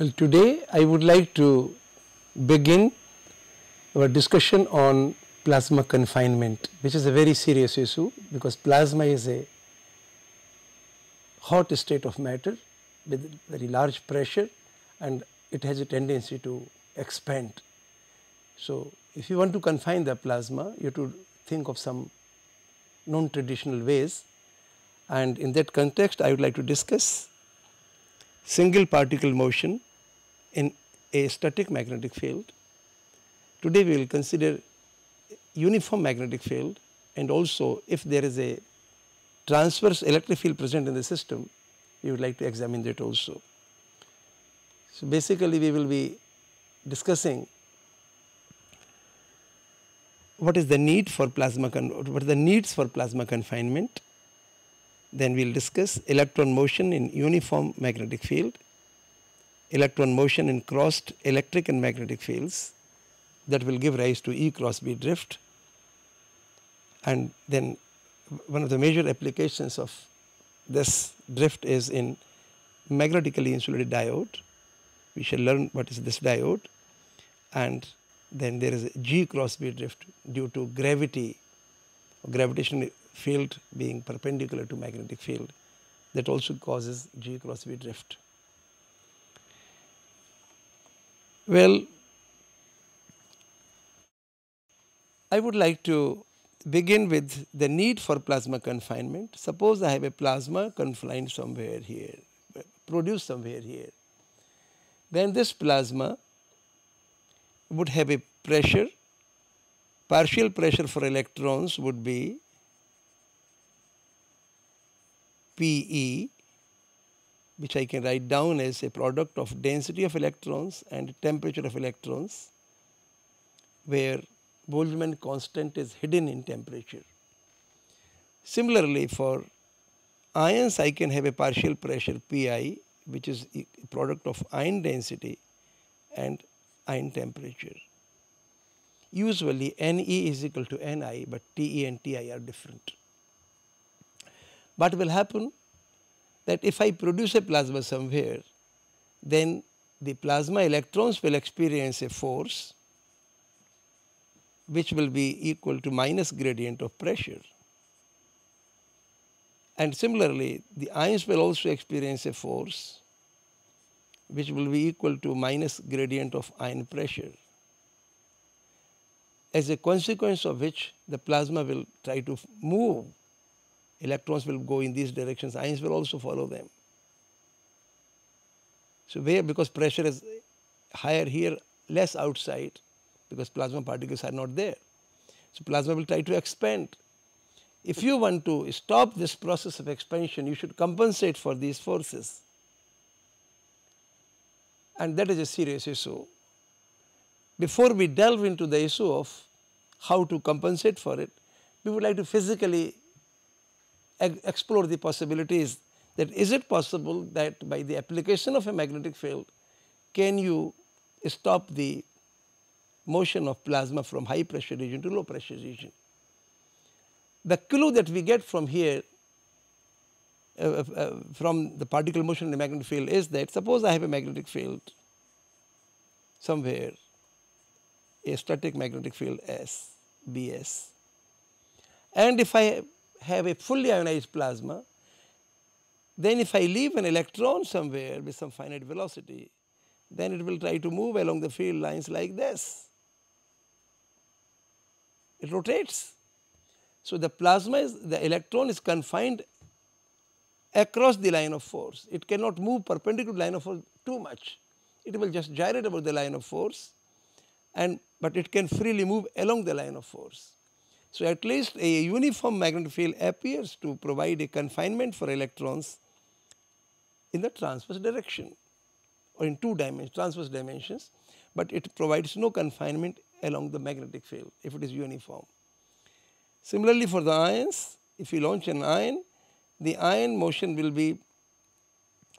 Well, today I would like to begin our discussion on plasma confinement, which is a very serious issue because plasma is a hot state of matter with very large pressure and it has a tendency to expand. So, if you want to confine the plasma, you have to think of some non-traditional ways and in that context I would like to discuss single particle motion in a static magnetic field. Today we will consider uniform magnetic field and also if there is a transverse electric field present in the system, we would like to examine that also. So, basically we will be discussing what is the need for plasma, what are the needs for plasma confinement. Then we will discuss electron motion in uniform magnetic field electron motion in crossed electric and magnetic fields that will give rise to E cross B drift. And then one of the major applications of this drift is in magnetically insulated diode. We shall learn what is this diode and then there is G cross B drift due to gravity gravitational field being perpendicular to magnetic field that also causes G cross B drift. Well, I would like to begin with the need for plasma confinement. Suppose I have a plasma confined somewhere here, produced somewhere here. Then this plasma would have a pressure, partial pressure for electrons would be PE which I can write down as a product of density of electrons and temperature of electrons where Boltzmann constant is hidden in temperature. Similarly, for ions I can have a partial pressure Pi which is a product of ion density and ion temperature. Usually Ne is equal to Ni but Te and Ti are different. What will happen that if I produce a plasma somewhere, then the plasma electrons will experience a force which will be equal to minus gradient of pressure. And similarly, the ions will also experience a force which will be equal to minus gradient of ion pressure. As a consequence of which the plasma will try to move electrons will go in these directions, ions will also follow them. So, where because pressure is higher here, less outside because plasma particles are not there. So, plasma will try to expand. If you want to stop this process of expansion, you should compensate for these forces and that is a serious issue. Before we delve into the issue of how to compensate for it, we would like to physically explore the possibilities that is it possible that by the application of a magnetic field can you stop the motion of plasma from high pressure region to low pressure region. The clue that we get from here uh, uh, uh from the particle motion in the magnetic field is that suppose I have a magnetic field somewhere a static magnetic field S Bs and if I have a fully ionized plasma, then if I leave an electron somewhere with some finite velocity, then it will try to move along the field lines like this. It rotates. So, the plasma is the electron is confined across the line of force. It cannot move perpendicular line of force too much. It will just gyrate about the line of force and but it can freely move along the line of force. So, at least a uniform magnetic field appears to provide a confinement for electrons in the transverse direction or in two dimensions, transverse dimensions, but it provides no confinement along the magnetic field if it is uniform. Similarly, for the ions, if you launch an ion, the ion motion will be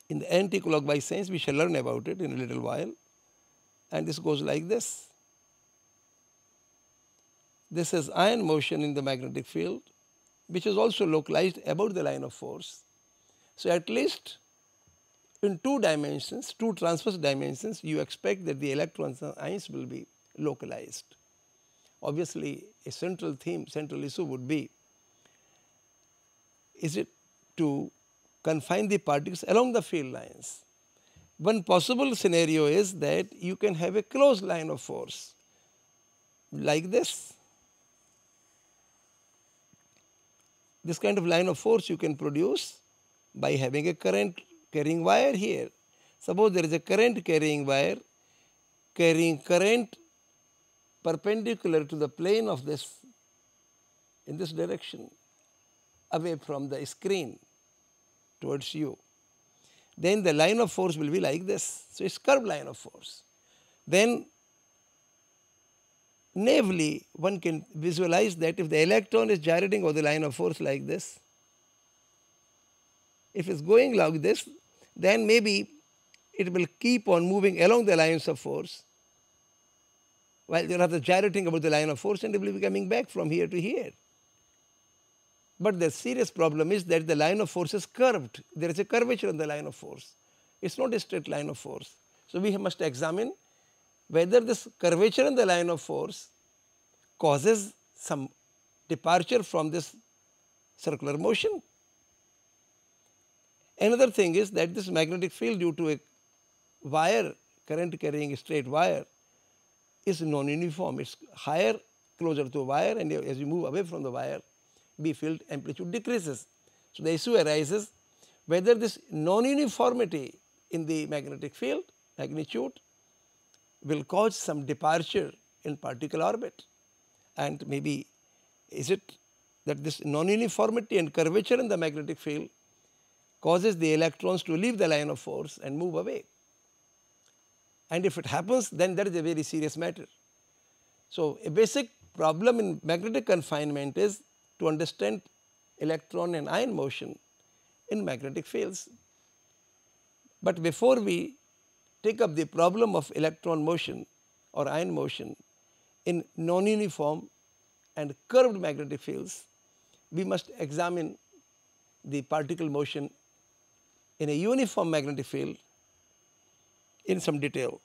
in the anti-clockwise sense, we shall learn about it in a little while and this goes like this. This is ion motion in the magnetic field which is also localized about the line of force. So, at least in two dimensions, two transverse dimensions, you expect that the electrons and ions will be localized. Obviously, a central theme, central issue would be, is it to confine the particles along the field lines. One possible scenario is that you can have a closed line of force like this. This kind of line of force you can produce by having a current carrying wire here. Suppose there is a current carrying wire carrying current perpendicular to the plane of this in this direction away from the screen towards you. Then the line of force will be like this. So, it's curved line of force. Then naively one can visualize that if the electron is gyrating over the line of force like this, if it's going like this, then maybe it will keep on moving along the lines of force while you are the gyrating about the line of force and it will be coming back from here to here. But the serious problem is that the line of force is curved. There is a curvature in the line of force. It is not a straight line of force. So, we must examine whether this curvature in the line of force causes some departure from this circular motion. Another thing is that this magnetic field due to a wire current carrying a straight wire is non-uniform. It is higher closer to a wire and as you move away from the wire B field amplitude decreases. So, the issue arises whether this non-uniformity in the magnetic field magnitude will cause some departure in particle orbit and maybe is it that this non-uniformity and curvature in the magnetic field causes the electrons to leave the line of force and move away. And if it happens then that is a very serious matter. So, a basic problem in magnetic confinement is to understand electron and ion motion in magnetic fields. But before we take up the problem of electron motion or ion motion in non-uniform and curved magnetic fields, we must examine the particle motion in a uniform magnetic field in some detail.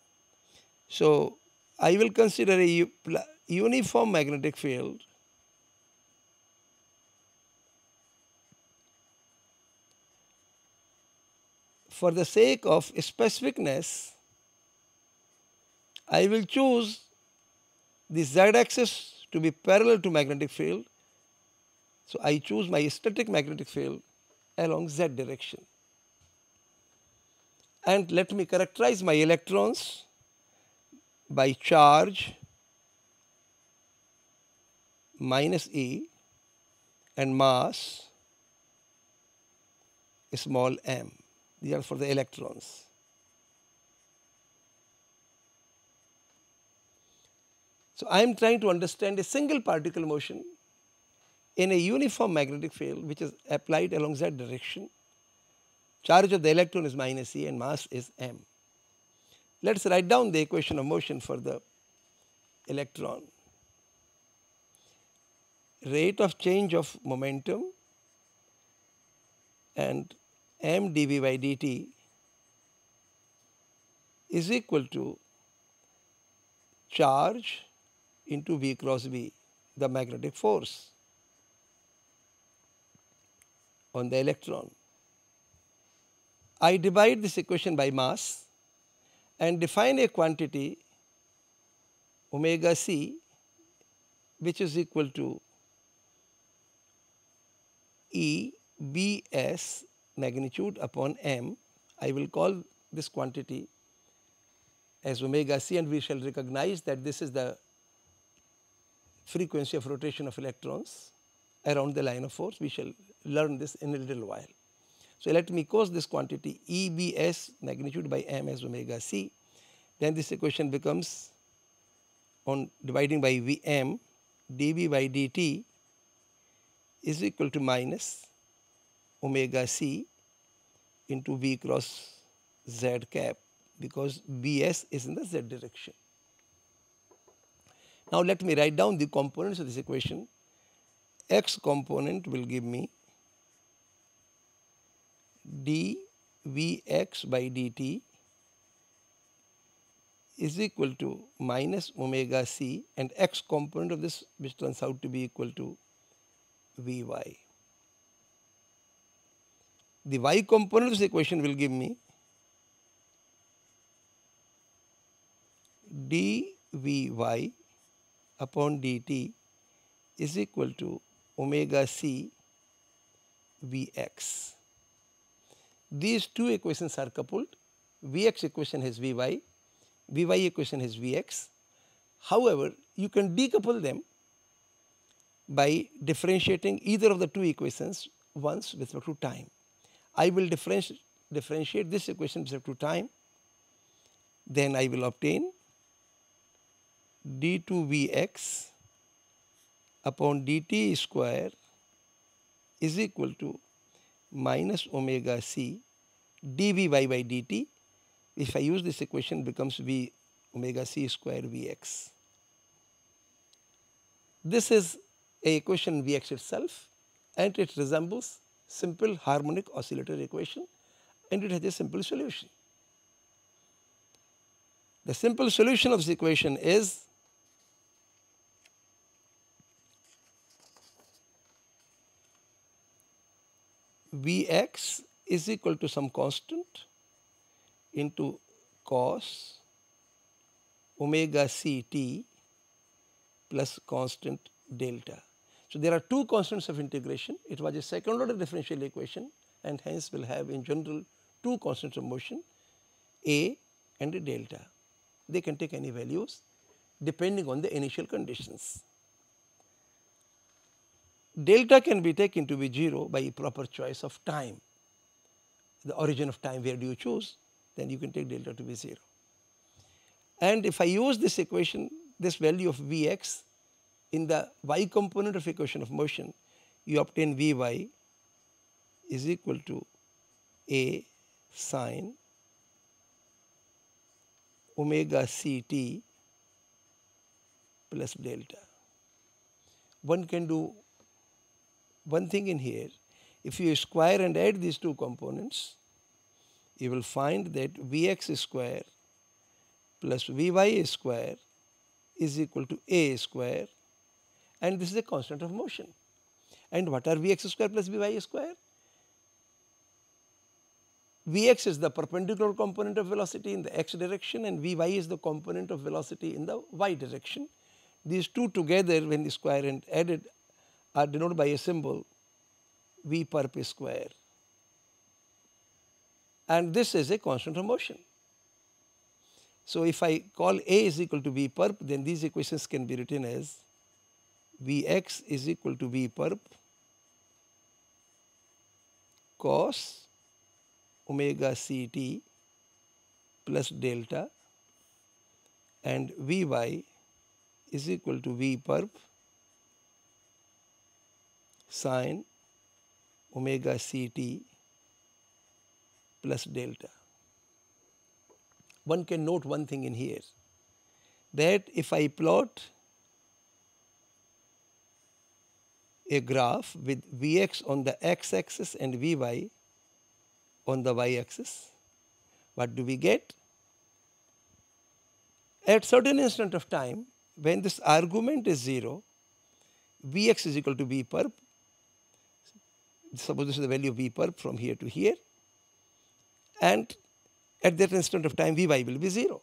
So, I will consider a uniform magnetic field for the sake of specificness, I will choose the z axis to be parallel to magnetic field. So, I choose my static magnetic field along z direction. And let me characterize my electrons by charge minus E and mass small m these are for the electrons. So, I am trying to understand a single particle motion in a uniform magnetic field which is applied along z direction. Charge of the electron is minus e and mass is m. Let us write down the equation of motion for the electron. Rate of change of momentum and m dv by dt is equal to charge into V cross B, the magnetic force on the electron. I divide this equation by mass and define a quantity omega c which is equal to E B S magnitude upon m, I will call this quantity as omega c and we shall recognize that this is the frequency of rotation of electrons around the line of force. We shall learn this in a little while. So, let me cause this quantity EBS magnitude by m as omega c. Then this equation becomes on dividing by Vm dV by dt is equal to minus omega c into V cross Z cap because Bs is in the Z direction. Now let me write down the components of this equation. X component will give me dvx by dt is equal to minus omega c and x component of this which turns out to be equal to Vy. The y component of this equation will give me dvy upon dt is equal to omega c Vx. These two equations are coupled. Vx equation has Vy, Vy equation has Vx. However, you can decouple them by differentiating either of the two equations once with respect to time. I will differentiate, differentiate this equation with respect to time, then I will obtain d2Vx upon dt square is equal to minus omega c dvy by dt. If I use this equation becomes v omega c square vx. This is a equation vx itself and it resembles simple harmonic oscillator equation and it has a simple solution. The simple solution of this equation is Vx is equal to some constant into cos omega ct plus constant delta. So, there are two constants of integration. It was a second order differential equation and hence will have in general two constants of motion A and a delta. They can take any values depending on the initial conditions. Delta can be taken to be 0 by proper choice of time. The origin of time where do you choose then you can take delta to be 0. And if I use this equation this value of Vx in the y component of equation of motion you obtain Vy is equal to A sine omega ct plus delta. One can do one thing in here, if you square and add these two components, you will find that Vx square plus Vy square is equal to A square and this is a constant of motion. And what are Vx square plus Vy square? Vx is the perpendicular component of velocity in the x direction and Vy is the component of velocity in the y direction. These two together when the square and added are denoted by a symbol v perp square and this is a constant of motion. So, if I call A is equal to V perp then these equations can be written as Vx is equal to V perp cos omega ct plus delta and Vy is equal to V perp sine omega ct plus delta. One can note one thing in here that if I plot a graph with Vx on the x axis and Vy on the y axis, what do we get? At certain instant of time when this argument is 0, Vx is equal to V perp. Suppose this is the value of V perp from here to here. And at that instant of time Vy will be 0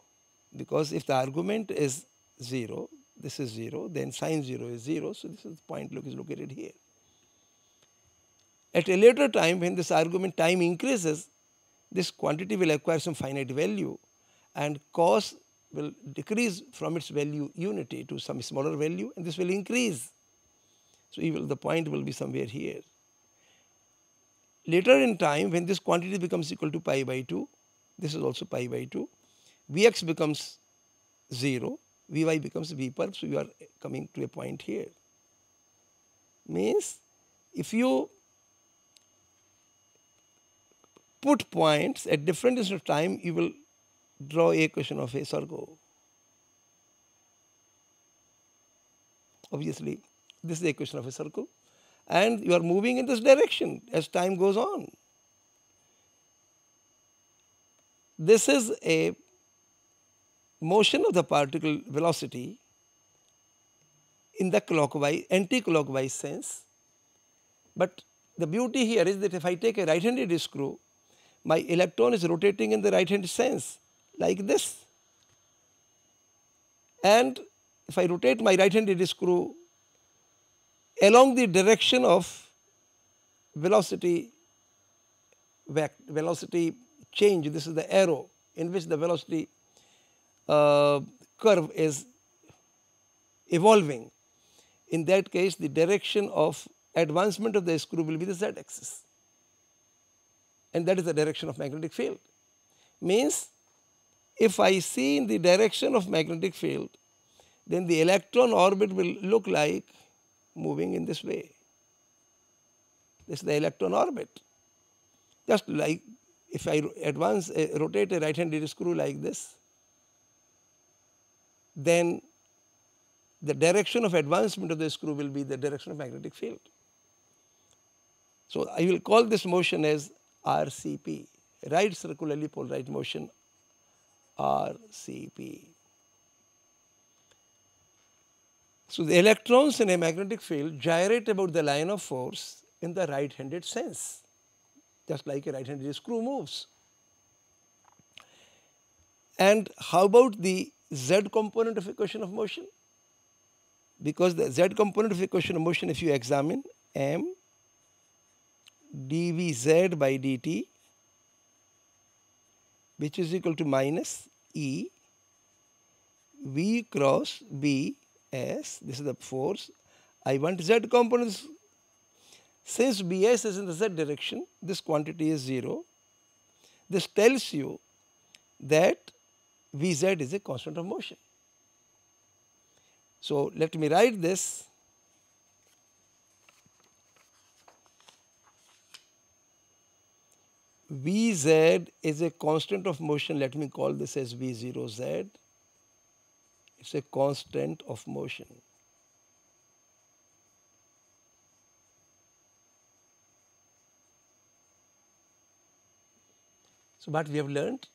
because if the argument is 0 this is 0 then sine 0 is 0 so this is point look is located here. At a later time when this argument time increases this quantity will acquire some finite value and cos will decrease from its value unity to some smaller value and this will increase. So, will, the point will be somewhere here. Later in time when this quantity becomes equal to pi by 2, this is also pi by 2, Vx becomes 0, Vy becomes V perp, so you are coming to a point here. Means if you put points at different instants of time, you will draw a equation of a circle. Obviously, this is the equation of a circle and you are moving in this direction as time goes on. this is a motion of the particle velocity in the clockwise anti-clockwise sense. But the beauty here is that if I take a right handed screw my electron is rotating in the right hand sense like this and if I rotate my right handed screw along the direction of velocity velocity change this is the arrow in which the velocity curve is evolving in that case the direction of advancement of the screw will be the z axis and that is the direction of magnetic field. Means if I see in the direction of magnetic field then the electron orbit will look like moving in this way. This is the electron orbit. Just like if I advance, uh, rotate a right handed screw like this, then the direction of advancement of the screw will be the direction of magnetic field. So, I will call this motion as RCP, right circularly polarized motion RCP. So, the electrons in a magnetic field gyrate about the line of force in the right handed sense just like a right handed screw moves. And how about the z component of equation of motion? Because the z component of equation of motion if you examine m dvz by dt which is equal to minus E V cross B S this is the force I want Z components since Bs is in the z direction this quantity is 0 this tells you that Vz is a constant of motion. So, let me write this Vz is a constant of motion let me call this as V0z it is a constant of motion. So, what we have learned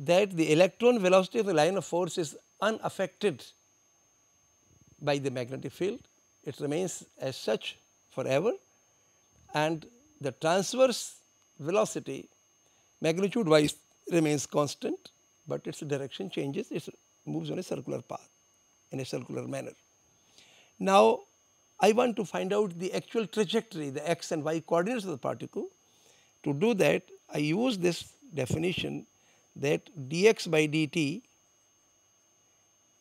that the electron velocity of the line of force is unaffected by the magnetic field, it remains as such forever and the transverse velocity magnitude wise remains constant, but its direction changes, it moves on a circular path in a circular manner. Now, I want to find out the actual trajectory, the x and y coordinates of the particle. To do that, I use this definition that dx by dt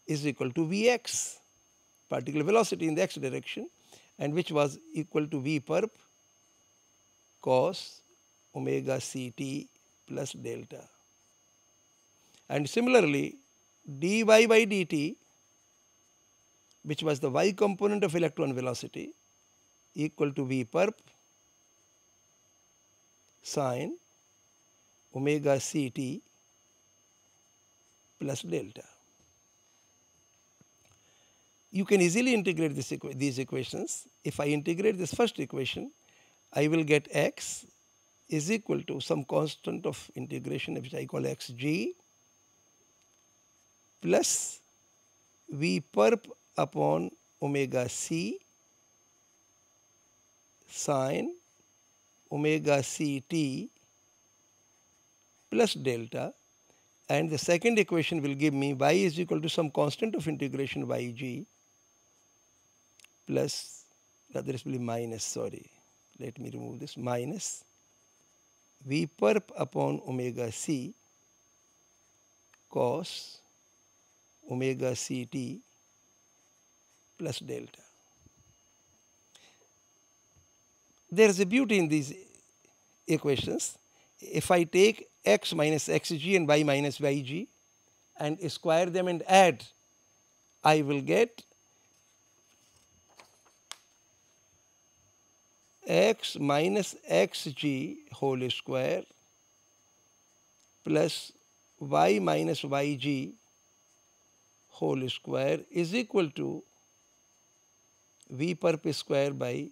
is equal to Vx particular velocity in the x direction and which was equal to V perp cos omega ct plus delta. And similarly dy by dt which was the y component of electron velocity equal to V perp sine omega c t plus delta. You can easily integrate this equa these equations. If I integrate this first equation, I will get x is equal to some constant of integration which I call x g plus v perp upon omega c sine omega c t plus delta and the second equation will give me y is equal to some constant of integration yg plus rather will be minus sorry let me remove this minus v perp upon omega c cos omega ct plus delta. There is a beauty in these equations. If I take x minus xg and y minus yg and square them and add, I will get x minus xg whole square plus y minus yg whole square is equal to v perp square by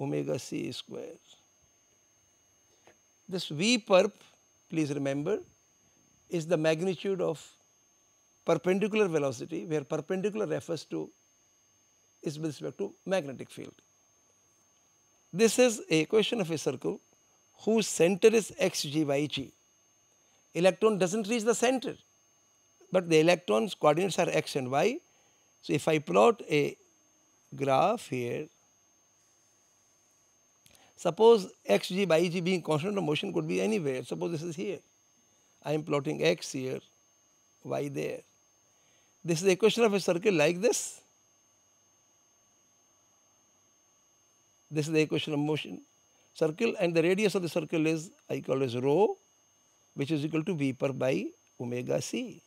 omega c square. This V perp please remember is the magnitude of perpendicular velocity where perpendicular refers to is with respect to magnetic field. This is a equation of a circle whose center is x g y g. Electron does not reach the center, but the electron's coordinates are x and y. So, if I plot a graph here, suppose x g y g being constant of motion could be anywhere, suppose this is here. I am plotting x here, y there. This is the equation of a circle like this. This is the equation of motion circle and the radius of the circle is I call as rho which is equal to V per by omega c.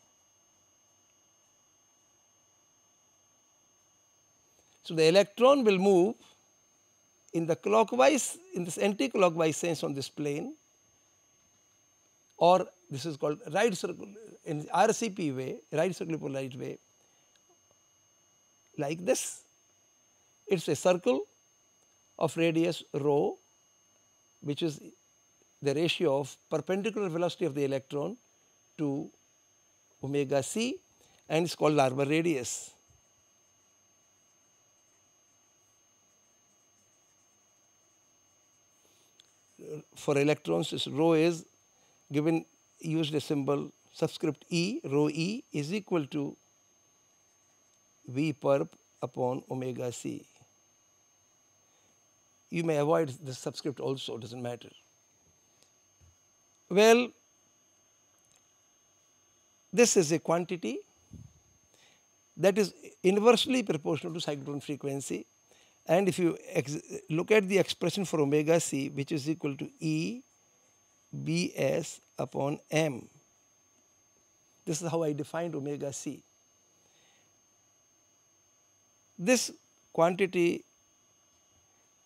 So, the electron will move in the clockwise in this anti-clockwise sense on this plane or this is called right circle in RCP way, right circular polarized way like this. It is a circle of radius rho which is the ratio of perpendicular velocity of the electron to omega c and it is called Larmor radius. For electrons this rho is given used a symbol subscript E rho E is equal to V perp upon omega c. You may avoid the subscript also does not matter. Well, this is a quantity that is inversely proportional to cyclotron frequency and if you look at the expression for omega c which is equal to E Bs upon m. This is how I defined omega c. This quantity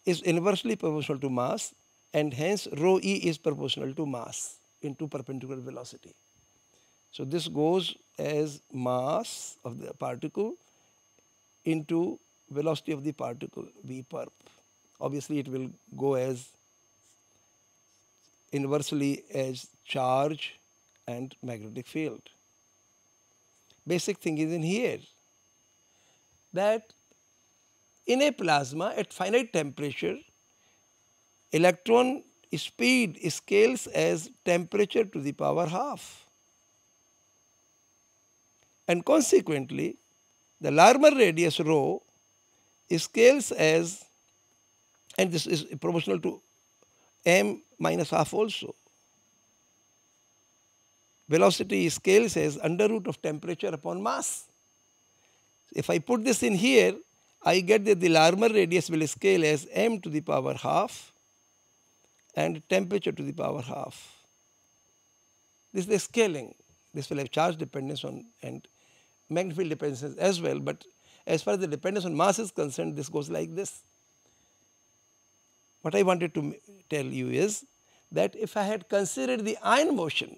is inversely proportional to mass and hence rho e is proportional to mass into perpendicular velocity. So, this goes as mass of the particle into velocity of the particle v perp. Obviously, it will go as inversely as charge and magnetic field. Basic thing is in here that in a plasma at finite temperature, electron speed scales as temperature to the power half. And consequently, the Larmor radius rho scales as and this is proportional to m minus half also. Velocity scales as under root of temperature upon mass. If I put this in here, I get that the Larmor radius will scale as m to the power half and temperature to the power half. This is the scaling. This will have charge dependence on and magnetic field dependence as well, but as far as the dependence on mass is concerned, this goes like this. What I wanted to tell you is that if I had considered the ion motion,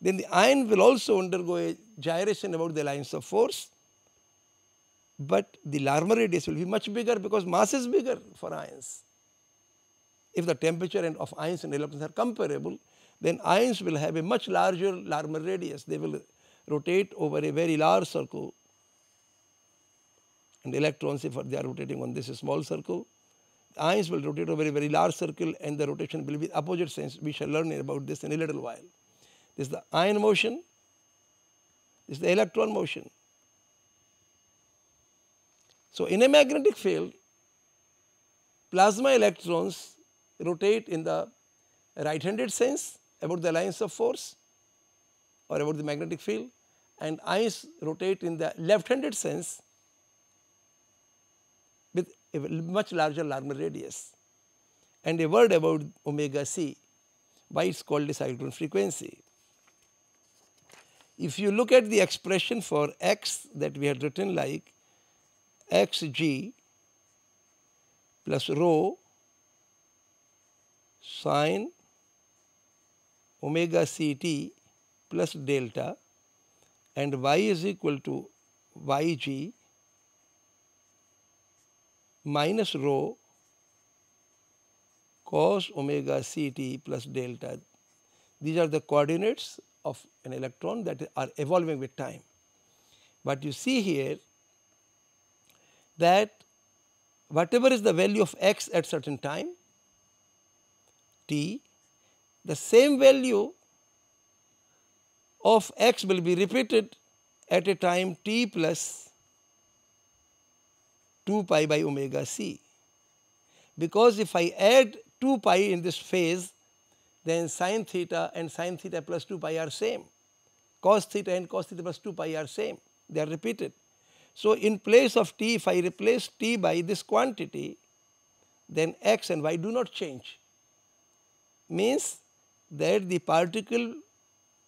then the ion will also undergo a gyration about the lines of force but the Larmor radius will be much bigger because mass is bigger for ions. If the temperature and of ions and electrons are comparable, then ions will have a much larger Larmor radius. They will rotate over a very large circle and electrons if they are rotating on this small circle, ions will rotate over a very large circle and the rotation will be opposite sense. We shall learn about this in a little while. This is the ion motion, this is the electron motion. So, in a magnetic field, plasma electrons rotate in the right handed sense about the lines of force or about the magnetic field and ions rotate in the left handed sense a much larger Larmor radius. And a word about omega c, why it is called the cyclotron frequency. If you look at the expression for x that we had written like x g plus rho sine omega c t plus delta and y is equal to y g minus rho cos omega c t plus delta. these are the coordinates of an electron that are evolving with time. But you see here that whatever is the value of x at certain time t, the same value of x will be repeated at a time t plus 2 pi by omega c. Because if I add 2 pi in this phase, then sine theta and sine theta plus 2 pi are same. Cos theta and cos theta plus 2 pi are same, they are repeated. So, in place of t, if I replace t by this quantity, then x and y do not change. Means that the particle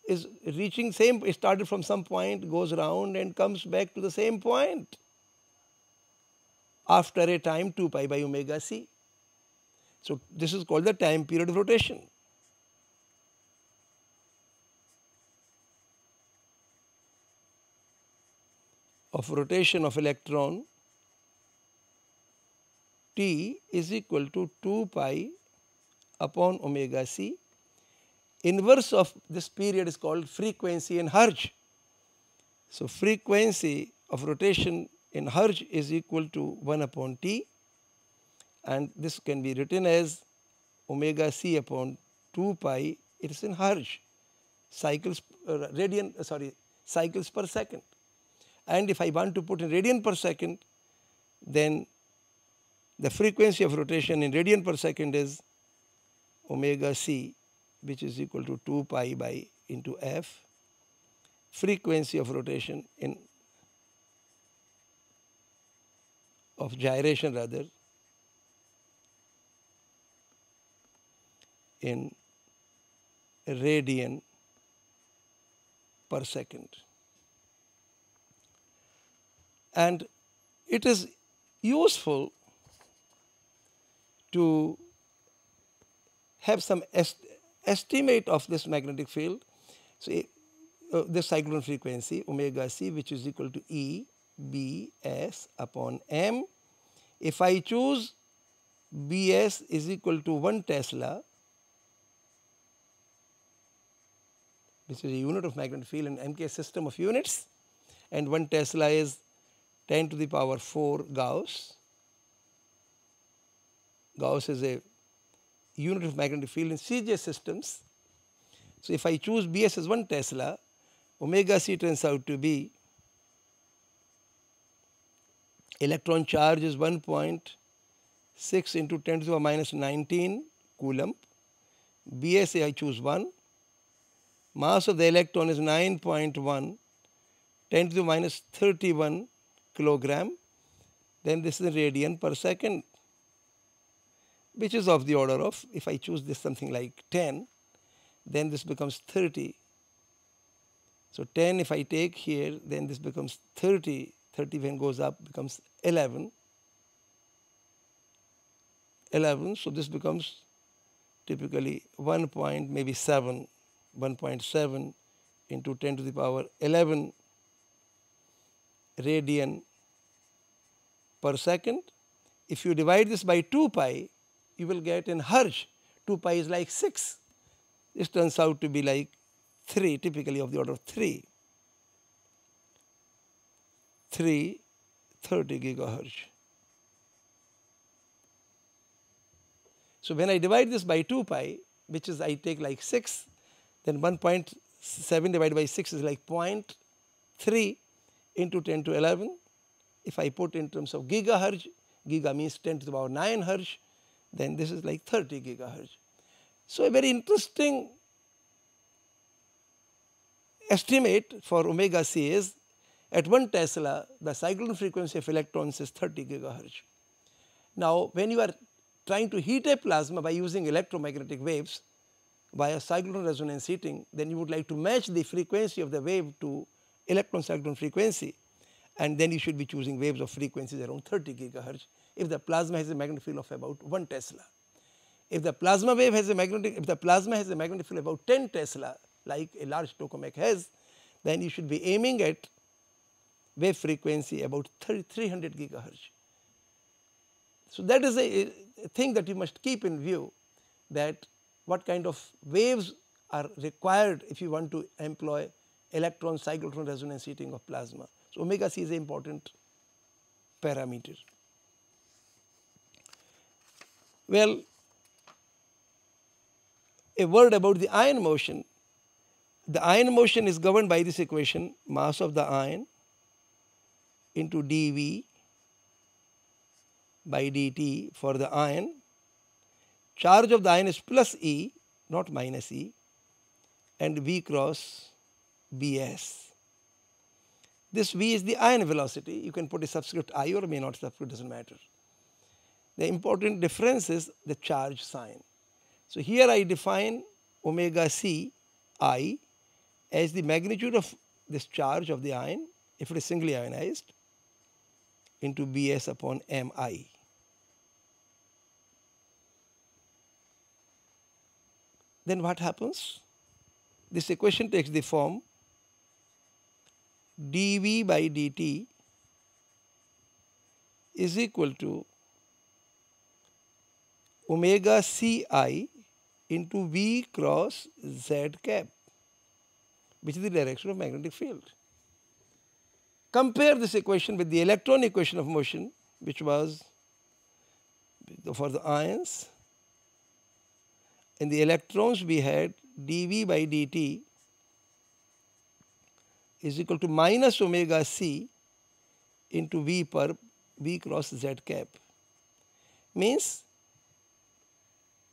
is reaching same it started from some point goes round and comes back to the same point after a time 2 pi by omega c. So, this is called the time period of rotation. of rotation of electron t is equal to 2 pi upon omega c inverse of this period is called frequency in Hertz. So, frequency of rotation in Hertz is equal to 1 upon T and this can be written as omega c upon 2 pi it is in Hertz cycles uh, radian uh, sorry cycles per second. And if I want to put in radian per second then the frequency of rotation in radian per second is omega c which is equal to 2 pi by into f. Frequency of rotation in of gyration rather in radian per second. And it is useful to have some estimate of this magnetic field. So, uh, this cyclotron frequency omega c which is equal to E B S upon m. If I choose Bs is equal to 1 Tesla which is a unit of magnetic field in MK system of units and 1 Tesla is 10 to the power 4 Gauss. Gauss is a unit of magnetic field in CGS systems. So, if I choose Bs as 1 Tesla, omega c turns out to be electron charge is 1.6 into 10 to the minus 19 coulomb. Bs I choose 1. Mass of the electron is 9.1, 10 to the minus 31 kilogram. Then this is radian per second which is of the order of if I choose this something like 10 then this becomes 30. So 10 if I take here then this becomes 30, 30 when goes up becomes 11, 11 so this becomes typically 1 point maybe 7, 1.7 into 10 to the power 11 radian per second. If you divide this by 2 pi you will get in Hertz 2 pi is like 6. This turns out to be like 3 typically of the order of 3. 3 30 gigahertz. So when I divide this by 2 pi which is I take like 6 then 1.7 divided by 6 is like 0.3 into 10 to 11. If I put in terms of gigahertz, giga means 10 to the power 9 hertz, then this is like 30 gigahertz. So, a very interesting estimate for omega c is at 1 Tesla the cyclotron frequency of electrons is 30 gigahertz. Now, when you are trying to heat a plasma by using electromagnetic waves via cyclotron resonance heating, then you would like to match the frequency of the wave to electron cyclotron frequency and then you should be choosing waves of frequencies around 30 gigahertz if the plasma has a magnetic field of about 1 Tesla. If the plasma wave has a magnetic, if the plasma has a magnetic field of about 10 Tesla like a large tokamak has, then you should be aiming at wave frequency about 300 gigahertz. So, that is a, a thing that you must keep in view that what kind of waves are required if you want to employ electron cyclotron resonance heating of plasma. So, omega c is an important parameter. Well, a word about the ion motion. The ion motion is governed by this equation mass of the ion into dV by dt for the ion. Charge of the ion is plus E not minus E and V cross Bs. This V is the ion velocity you can put a subscript I or may not subscript does not matter. The important difference is the charge sign. So, here I define omega c i as the magnitude of this charge of the ion if it is singly ionized into Bs upon Mi. Then what happens? This equation takes the form dV by dt is equal to omega ci into V cross Z cap which is the direction of magnetic field. Compare this equation with the electron equation of motion which was for the ions. In the electrons we had dV by dt is equal to minus omega c into V per V cross Z cap means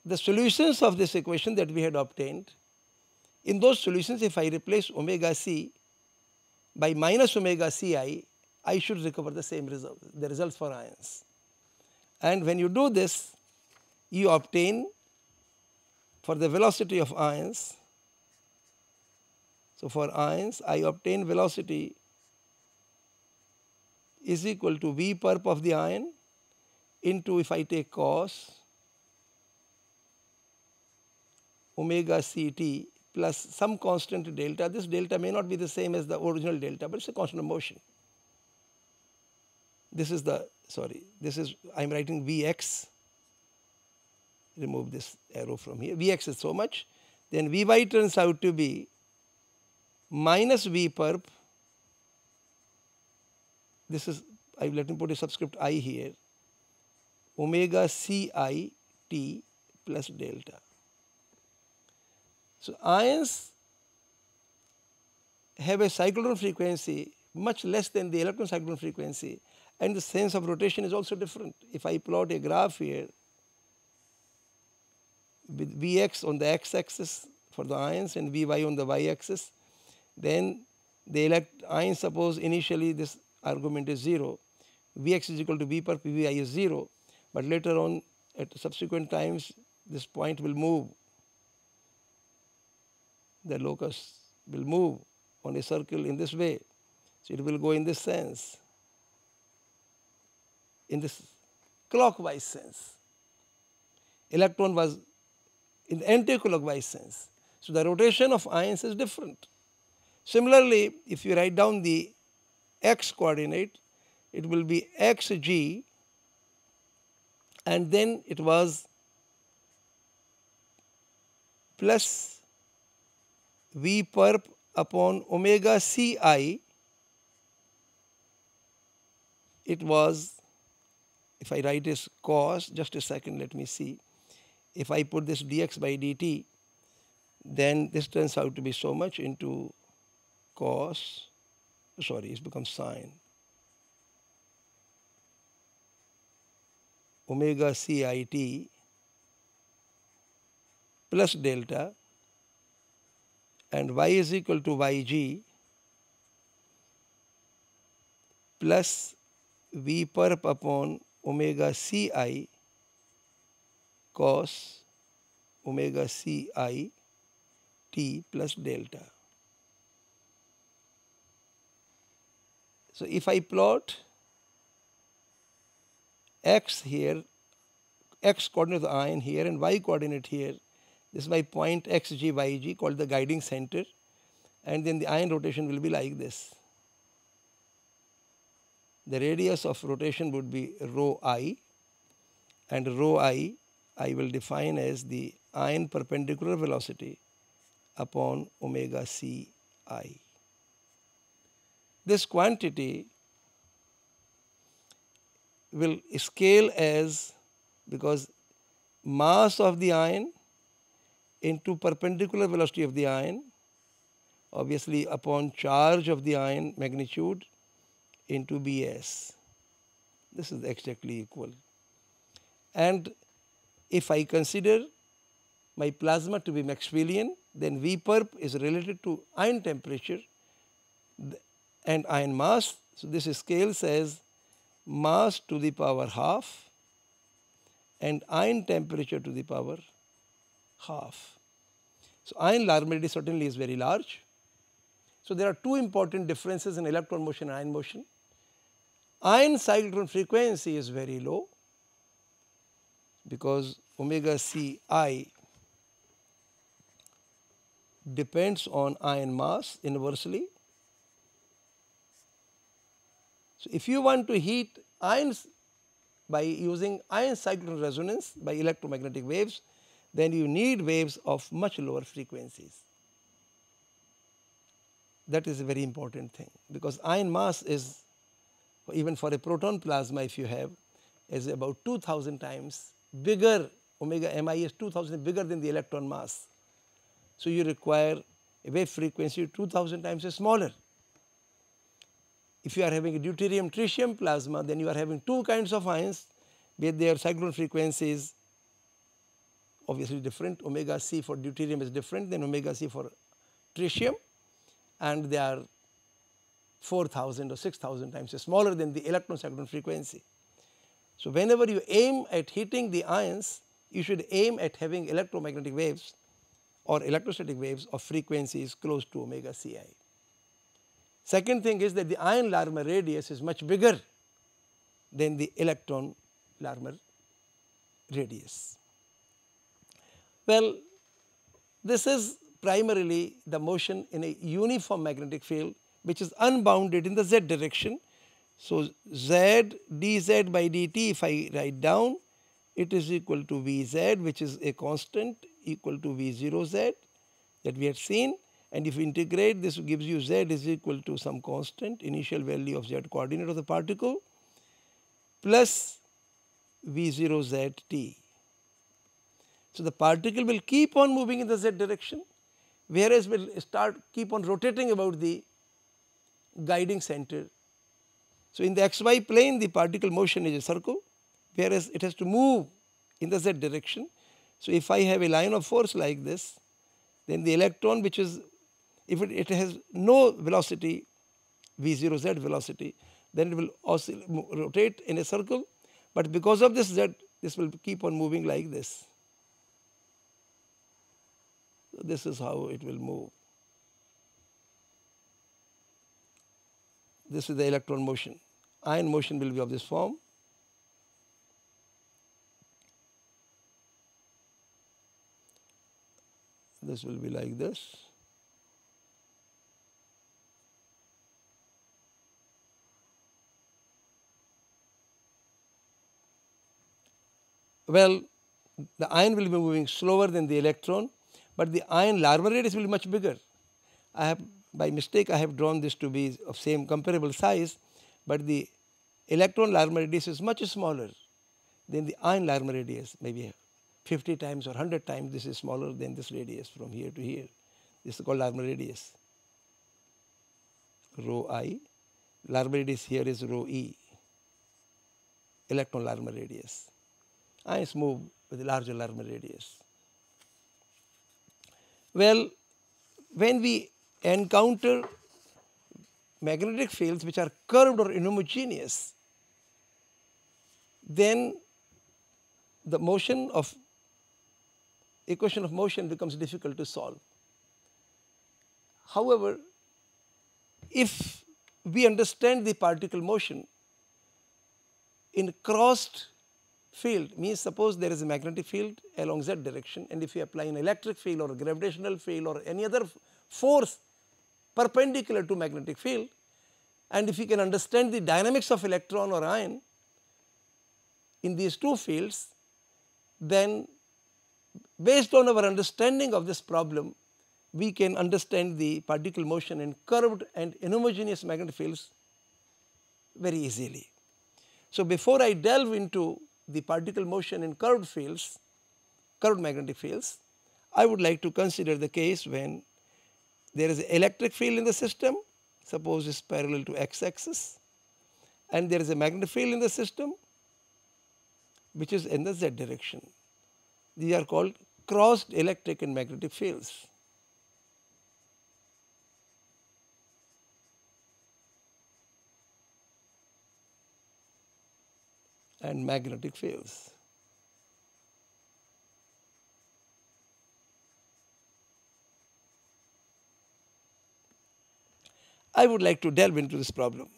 the solutions of this equation that we had obtained in those solutions if I replace omega c by minus omega Ci, I should recover the same result, the results for ions. And when you do this, you obtain for the velocity of ions. So, for ions, I obtain velocity is equal to V perp of the ion into if I take cos omega ct plus some constant delta. This delta may not be the same as the original delta, but it is a constant of motion. This is the, sorry, this is, I am writing Vx, remove this arrow from here, Vx is so much, then Vy turns out to be minus V perp, this is, I let me put a subscript i here, omega Ci t plus delta. So, ions have a cyclotron frequency much less than the electron cyclotron frequency and the sense of rotation is also different. If I plot a graph here with Vx on the x axis for the ions and Vy on the y axis, then the elect ion suppose initially this argument is 0, Vx is equal to V per PVI is 0, but later on at subsequent times this point will move the locus will move on a circle in this way. So, it will go in this sense, in this clockwise sense. Electron was in the anti-clockwise sense. So, the rotation of ions is different. Similarly, if you write down the x coordinate, it will be xg and then it was plus V perp upon omega Ci, it was, if I write this cos, just a second, let me see. If I put this dx by dt, then this turns out to be so much into cos, sorry, it's become sine. Omega Cit plus delta and y is equal to yg plus v perp upon omega ci cos omega ci t plus delta. So, if I plot x here, x coordinate of the ion here and y coordinate here, this is my point xg called the guiding center and then the ion rotation will be like this. The radius of rotation would be rho i and rho i I will define as the ion perpendicular velocity upon omega c i. This quantity will scale as because mass of the ion into perpendicular velocity of the ion obviously upon charge of the ion magnitude into Bs. This is exactly equal. And if I consider my plasma to be Maxwellian, then V perp is related to ion temperature and ion mass. So, this scale says mass to the power half and ion temperature to the power half. So, ion Larmor certainly is very large. So, there are two important differences in electron motion and ion motion. Ion cyclotron frequency is very low because omega c i depends on ion mass inversely. So, if you want to heat ions by using ion cyclotron resonance by electromagnetic waves, then you need waves of much lower frequencies. That is a very important thing because ion mass is even for a proton plasma if you have is about 2000 times bigger omega mi is 2000 bigger than the electron mass. So, you require a wave frequency 2000 times smaller. If you are having a deuterium tritium plasma then you are having two kinds of ions with their cyclotron frequencies obviously different omega c for deuterium is different than omega c for tritium and they are 4000 or 6000 times smaller than the electron cyclotron frequency. So, whenever you aim at heating the ions you should aim at having electromagnetic waves or electrostatic waves of frequencies close to omega Ci. Second thing is that the ion Larmor radius is much bigger than the electron Larmor radius. Well, this is primarily the motion in a uniform magnetic field which is unbounded in the z direction. So, z dz by dt if I write down it is equal to Vz which is a constant equal to V0z that we had seen and if you integrate this gives you z is equal to some constant initial value of z coordinate of the particle plus V0zt. So, the particle will keep on moving in the z direction whereas will start keep on rotating about the guiding center. So, in the xy plane the particle motion is a circle whereas it has to move in the z direction. So, if I have a line of force like this then the electron which is if it, it has no velocity v0 z velocity then it will oscillate, rotate in a circle but because of this z this will keep on moving like this. This is how it will move. This is the electron motion. Ion motion will be of this form. This will be like this. Well, the ion will be moving slower than the electron but the ion Larmor radius will be much bigger. I have by mistake I have drawn this to be of same comparable size, but the electron Larmor radius is much smaller than the ion Larmor radius maybe 50 times or 100 times this is smaller than this radius from here to here. This is called Larmor radius rho i, Larmor radius here is rho e, electron Larmor radius. Ions move with a larger Larmor radius. Well, when we encounter magnetic fields which are curved or inhomogeneous, then the motion of equation of motion becomes difficult to solve. However, if we understand the particle motion in crossed field means suppose there is a magnetic field along z direction and if you apply an electric field or gravitational field or any other force perpendicular to magnetic field and if you can understand the dynamics of electron or ion in these two fields then based on our understanding of this problem we can understand the particle motion in curved and inhomogeneous magnetic fields very easily. So, before I delve into the particle motion in curved fields, curved magnetic fields, I would like to consider the case when there is an electric field in the system, suppose it is parallel to x axis and there is a magnetic field in the system which is in the z direction. These are called crossed electric and magnetic fields. And magnetic fields. I would like to delve into this problem.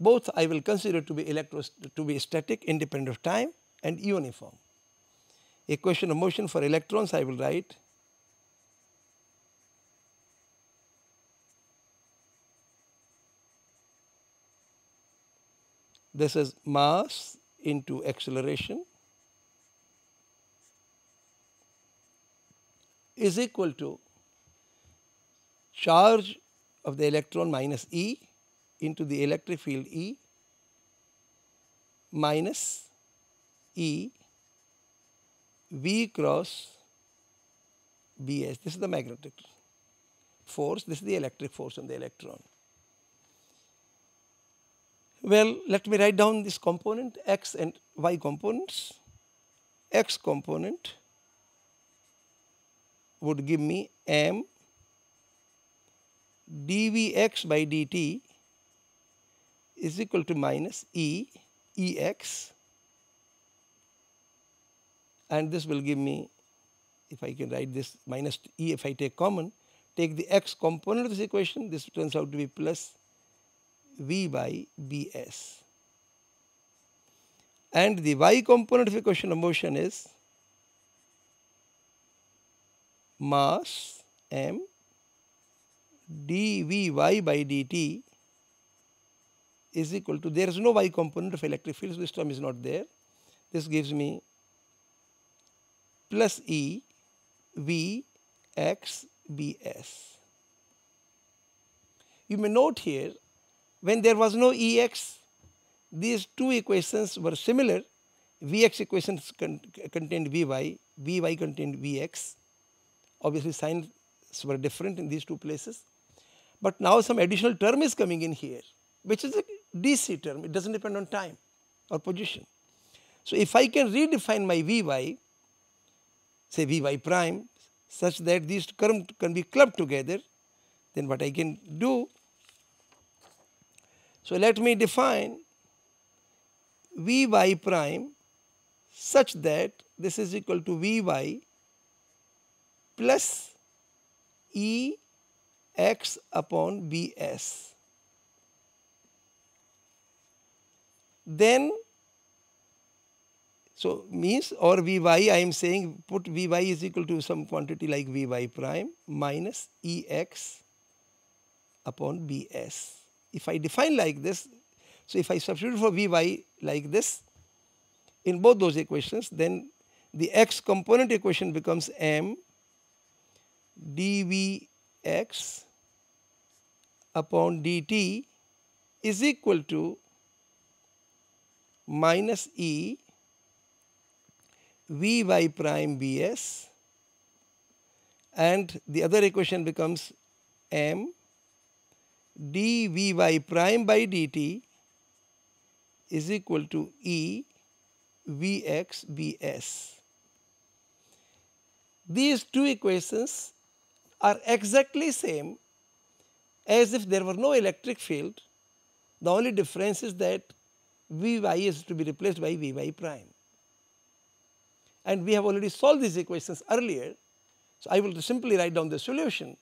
Both I will consider to be electro to be static, independent of time and uniform. Equation of motion for electrons I will write this is mass into acceleration is equal to charge of the electron minus E into the electric field E minus E V cross Bs. This is the magnetic force, this is the electric force on the electron. Well, let me write down this component x and y components. x component would give me m dvx by dt is equal to minus e ex and this will give me if I can write this minus e if I take common take the x component of this equation this turns out to be plus v by bs and the y component of equation of motion is mass m dvy by dt is equal to there is no y component of electric field so this term is not there this gives me plus e v x b s. You may note here when there was no E x, these two equations were similar. Vx equations con contained Vy, Vy contained Vx. Obviously, signs were different in these two places. But now some additional term is coming in here, which is a DC term. It does not depend on time or position. So, if I can redefine my Vy, say Vy prime, such that these terms can be clubbed together, then what I can do so, let me define V y prime such that this is equal to V y plus E x upon B s. Then, so means or V y I am saying put V y is equal to some quantity like V y prime minus E x upon B s if I define like this, so if I substitute for Vy like this in both those equations, then the x component equation becomes m dvx upon dt is equal to minus e vy prime bs and the other equation becomes m dvy prime by dt is equal to E Vx Bs. These two equations are exactly same as if there were no electric field. The only difference is that Vy is to be replaced by Vy prime. And we have already solved these equations earlier. So, I will simply write down the solution.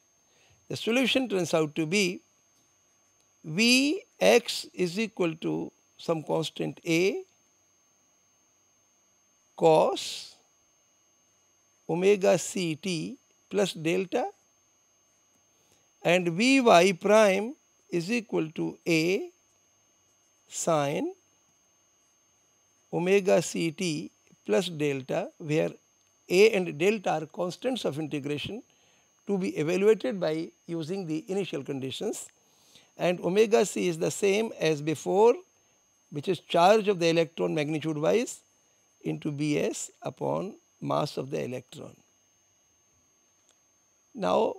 The solution turns out to be V x is equal to some constant a cos omega c t plus delta and V y prime is equal to a sine omega c t plus delta where A and delta are constants of integration to be evaluated by using the initial conditions and omega c is the same as before which is charge of the electron magnitude wise into Bs upon mass of the electron. Now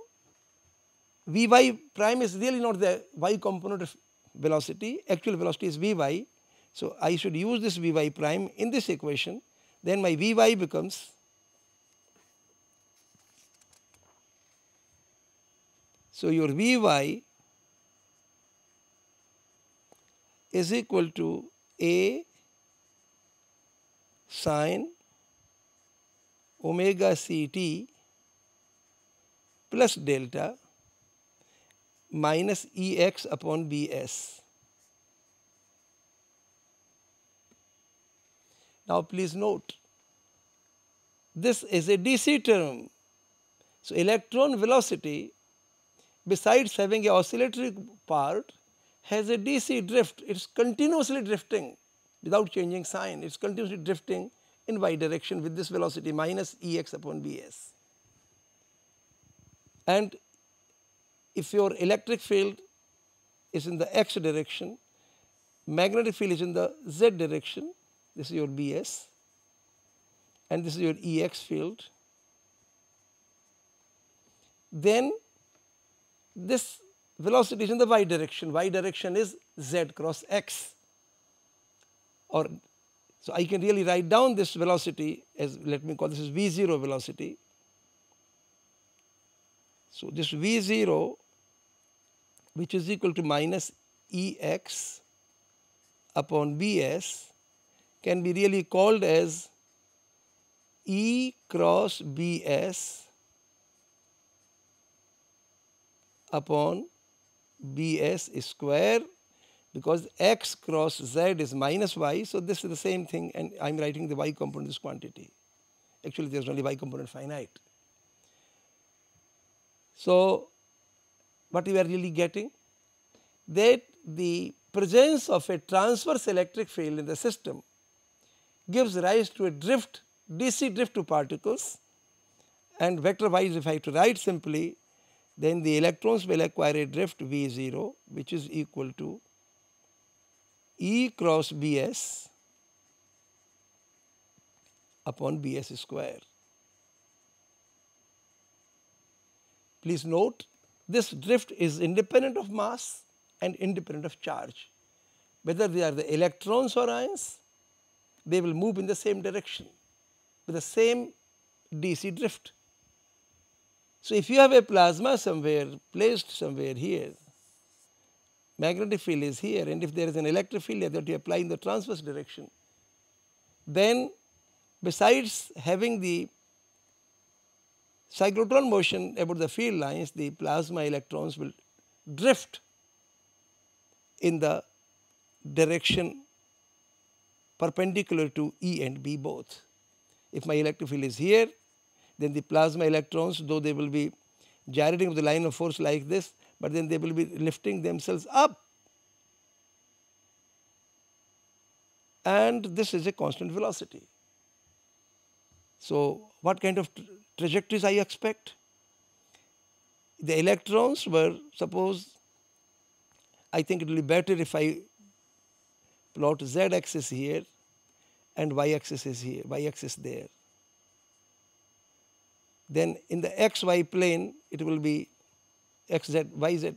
Vy prime is really not the y component of velocity, actual velocity is Vy. So I should use this Vy prime in this equation, then my Vy becomes So your Vy is equal to A sine omega ct plus delta minus Ex upon Bs. Now please note this is a DC term. So electron velocity besides having a oscillatory part has a DC drift, it is continuously drifting without changing sign, it is continuously drifting in y direction with this velocity minus Ex upon Bs. And if your electric field is in the x direction, magnetic field is in the z direction, this is your Bs and this is your Ex field, then this velocity is in the y direction, y direction is z cross x or so I can really write down this velocity as let me call this is V0 velocity. So this V0 which is equal to minus Ex upon Bs can be really called as E cross Bs upon Bs square because x cross z is minus y. So, this is the same thing and I am writing the y component this quantity. Actually, there is only y component finite. So, what we are really getting that the presence of a transverse electric field in the system gives rise to a drift DC drift to particles and vector wise if I have to write simply then the electrons will acquire a drift V0 which is equal to E cross Bs upon Bs square. Please note this drift is independent of mass and independent of charge. Whether they are the electrons or ions, they will move in the same direction with the same DC drift. So, if you have a plasma somewhere placed somewhere here magnetic field is here and if there is an electric field that you apply in the transverse direction, then besides having the cyclotron motion about the field lines, the plasma electrons will drift in the direction perpendicular to E and B both. If my electric field is here, then the plasma electrons though they will be gyrating with the line of force like this, but then they will be lifting themselves up. And this is a constant velocity. So, what kind of trajectories I expect? The electrons were suppose I think it will be better if I plot z axis here and y axis is here, y axis there. Then in the xy plane it will be xz, yz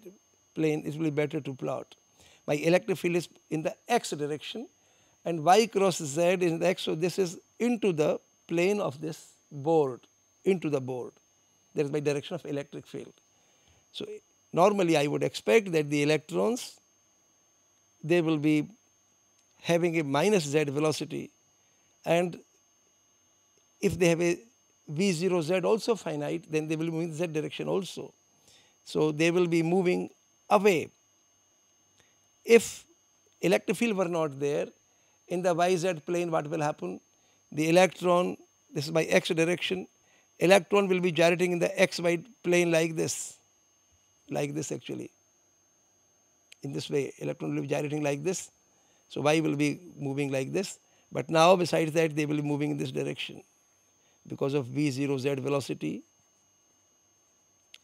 plane it will be better to plot. My electric field is in the x direction and y cross z is in the x. So, this is into the plane of this board, into the board. That is my direction of electric field. So, normally I would expect that the electrons they will be having a minus z velocity and if they have a v0 z also finite then they will move in z direction also. So, they will be moving away. If electric field were not there in the yz plane what will happen? The electron this is my x direction electron will be gyrating in the xy plane like this like this actually in this way electron will be gyrating like this. So, y will be moving like this but now besides that they will be moving in this direction because of v0 z velocity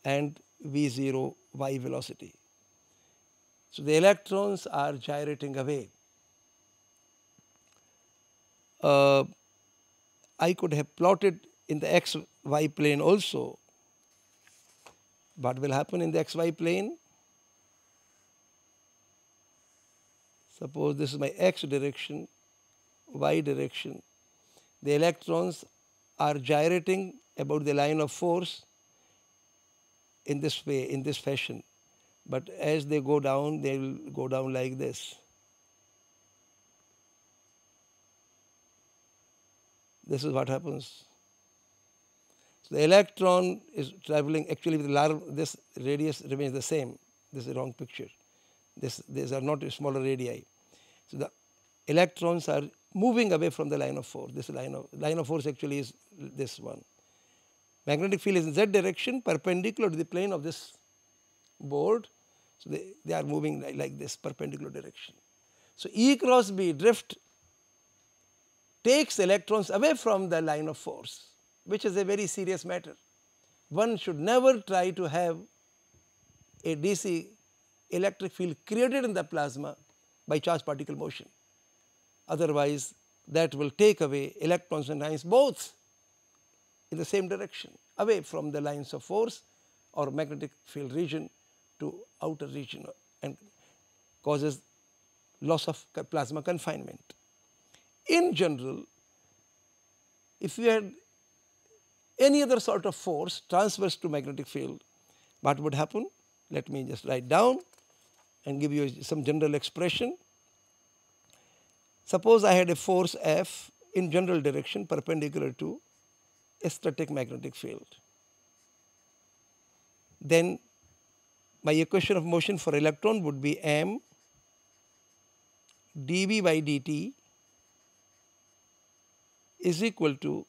and v0 y velocity. So, the electrons are gyrating away. Uh, I could have plotted in the x y plane also. What will happen in the x y plane? Suppose this is my x direction, y direction. The electrons are gyrating about the line of force in this way, in this fashion. But as they go down, they will go down like this. This is what happens. So the electron is traveling actually with large, this radius remains the same. This is a wrong picture. This, these are not smaller radii. So the electrons are moving away from the line of force. This line of line of force actually is this one. Magnetic field is in z direction perpendicular to the plane of this board. So they, they are moving like, like this perpendicular direction. So E cross B drift takes electrons away from the line of force which is a very serious matter. One should never try to have a DC electric field created in the plasma by charge particle motion. Otherwise, that will take away electrons and ions both in the same direction away from the lines of force or magnetic field region to outer region and causes loss of plasma confinement. In general, if you had any other sort of force transverse to magnetic field, what would happen? Let me just write down and give you some general expression. Suppose I had a force F in general direction perpendicular to a static magnetic field. Then my equation of motion for electron would be m dV by dt is equal to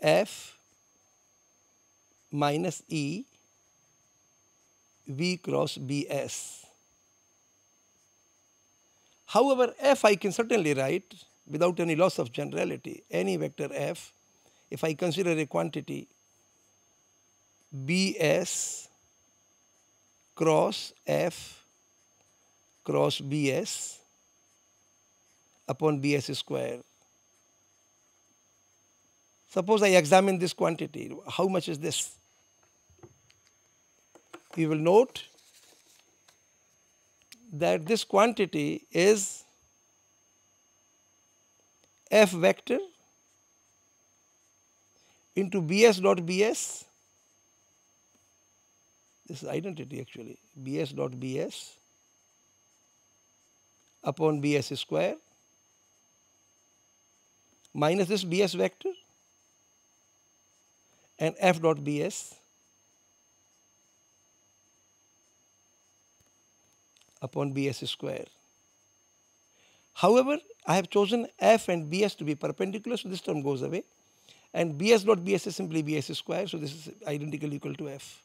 F minus E V cross Bs. However, F I can certainly write without any loss of generality any vector F if I consider a quantity Bs cross F cross Bs upon Bs square Suppose I examine this quantity, how much is this? You will note that this quantity is f vector into bs dot bs this is identity actually. Bs dot bs upon bs square minus this bs vector and f dot bs upon bs square. However, I have chosen f and bs to be perpendicular, so this term goes away and bs dot bs is simply bs square, so this is identical equal to f.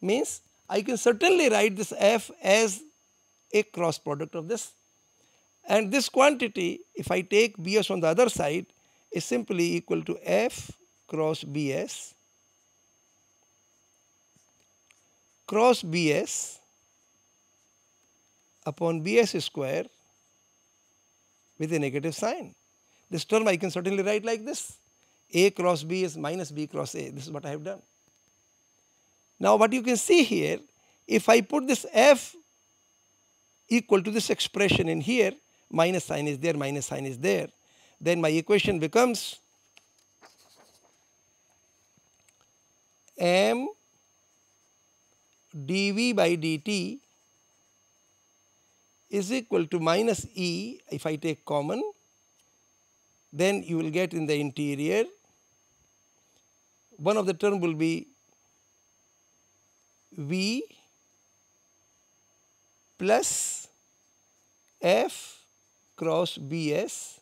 Means I can certainly write this f as a cross product of this and this quantity if I take bs on the other side is simply equal to F cross Bs cross Bs upon Bs square with a negative sign. This term I can certainly write like this A cross B is minus B cross A. This is what I have done. Now, what you can see here, if I put this F equal to this expression in here, minus sign is there, minus sign is there, then my equation becomes m dv by dt is equal to minus E if I take common then you will get in the interior one of the term will be V plus F cross Bs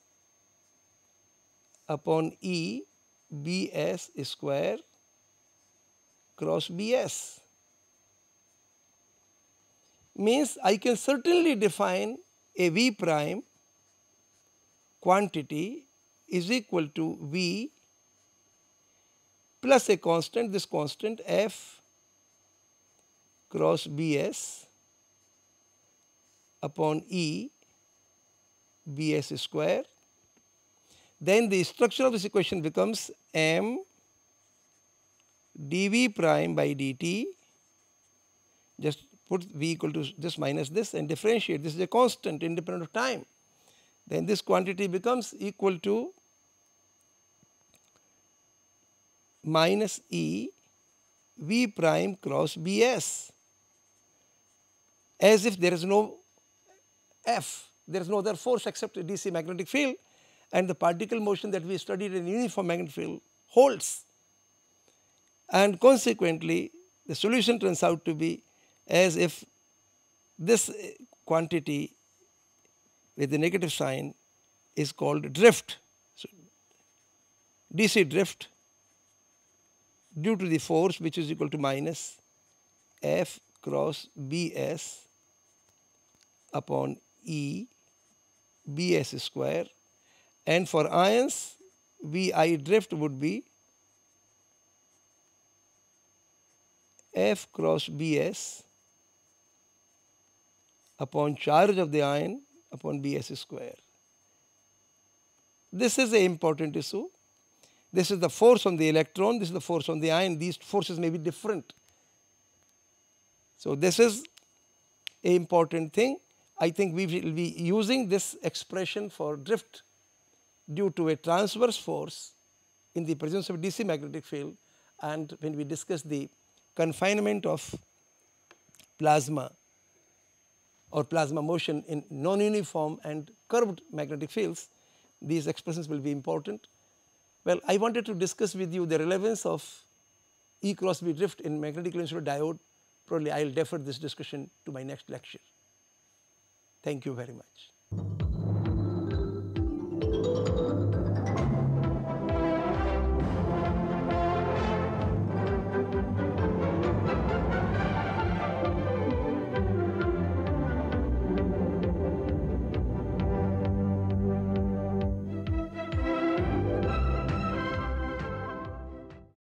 upon E Bs square cross Bs. Means I can certainly define a V prime quantity is equal to V plus a constant, this constant F cross Bs upon E Bs square. Then the structure of this equation becomes m dv prime by dt just put v equal to this minus this and differentiate. This is a constant independent of time. Then this quantity becomes equal to minus e v prime cross bs as if there is no f. There is no other force except a dc magnetic field. And the particle motion that we studied in uniform magnetic field holds. And consequently the solution turns out to be as if this quantity with the negative sign is called drift. So, DC drift due to the force which is equal to minus F cross Bs upon E Bs square and for ions Vi drift would be F cross Bs upon charge of the ion upon Bs square. This is an important issue. This is the force on the electron, this is the force on the ion. These forces may be different. So, this is an important thing. I think we will be using this expression for drift due to a transverse force in the presence of DC magnetic field and when we discuss the confinement of plasma or plasma motion in non-uniform and curved magnetic fields, these expressions will be important. Well, I wanted to discuss with you the relevance of E cross B drift in magnetic insulator diode. Probably I will defer this discussion to my next lecture. Thank you very much.